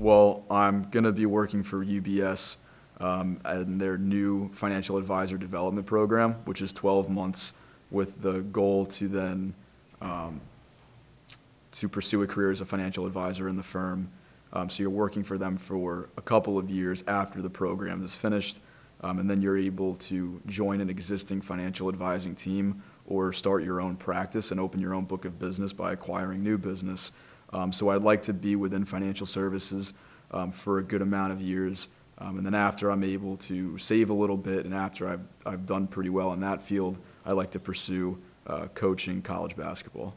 Well, I'm going to be working for UBS um, and their new financial advisor development program, which is 12 months with the goal to then um, to pursue a career as a financial advisor in the firm. Um, so you're working for them for a couple of years after the program is finished, um, and then you're able to join an existing financial advising team or start your own practice and open your own book of business by acquiring new business. Um, so I'd like to be within financial services um, for a good amount of years. Um, and then after I'm able to save a little bit and after I've, I've done pretty well in that field, I'd like to pursue uh, coaching college basketball.